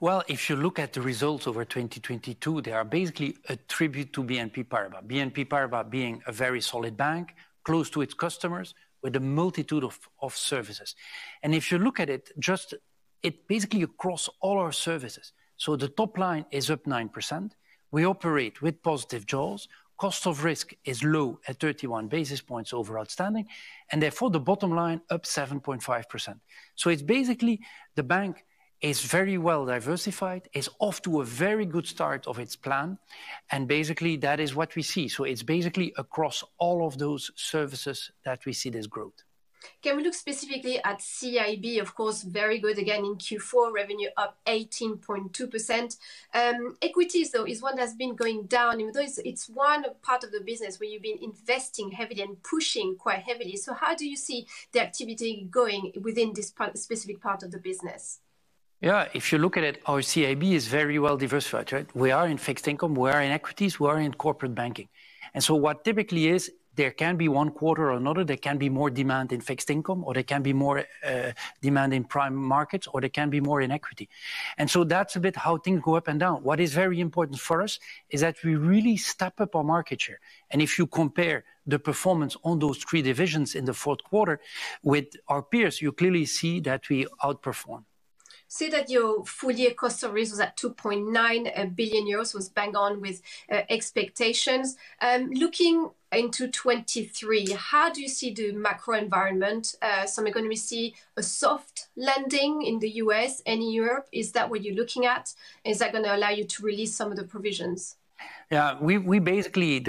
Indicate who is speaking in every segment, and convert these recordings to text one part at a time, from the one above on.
Speaker 1: Well, if you look at the results over 2022, they are basically a tribute to BNP Paribas. BNP Paribas being a very solid bank, close to its customers, with a multitude of services. And if you look at it, just it basically across all our services. So the top line is up 9%. We operate with positive jaws. Cost of risk is low at 31 basis points over outstanding, and therefore, the bottom line up 7.5%. So it's basically the bank is very well diversified, is off to a very good start of its plan, and basically, that is what we see. So it's basically across all of those services that we see this growth.
Speaker 2: Can we look specifically at CIB? Of course, very good again in Q4, revenue up 18.2%. Um, equities, though, is one that's been going down, even though it's one part of the business where you've been investing heavily and pushing quite heavily. So, how do you see the activity going within this specific part of the business?
Speaker 1: Yeah, if you look at it, our CIB is very well diversified, right? We are in fixed income, we are in equities, we are in corporate banking. And so what typically is, there can be one quarter or another, there can be more demand in fixed income, or there can be more uh, demand in prime markets, or there can be more in equity. And so that's a bit how things go up and down. What is very important for us is that we really step up our market share. And if you compare the performance on those three divisions in the fourth quarter with our peers, you clearly see that we outperform.
Speaker 2: Say that your full year cost of risk was at 2.9 billion euros, was bang on with uh, expectations. Um, looking into 2023, how do you see the macro environment? Uh, some economists see a soft landing in the U.S. and in Europe. Is that what you're looking at? Is that gonna allow you to release some of the provisions?
Speaker 1: Yeah, we basically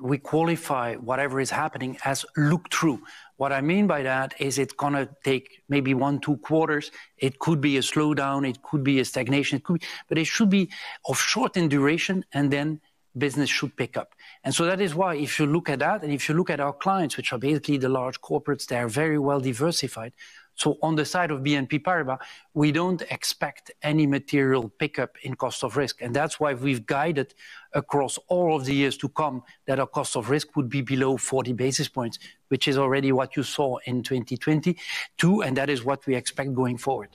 Speaker 1: we qualify whatever is happening as look through. What I mean by that is it's gonna take maybe one, two quarters. It could be a slowdown, it could be a stagnation, it could be, but it should be of short in duration, and then business should pick up. And so that is why if you look at that, and if you look at our clients, which are basically the large corporates, they are very well diversified. So on the side of BNP Paribas, we don't expect any material pickup in cost of risk, and that's why we've guided across all of the years to come, that our cost of risk would be below 40 basis points, which is already what you saw in 2022, and that is what we expect going forward.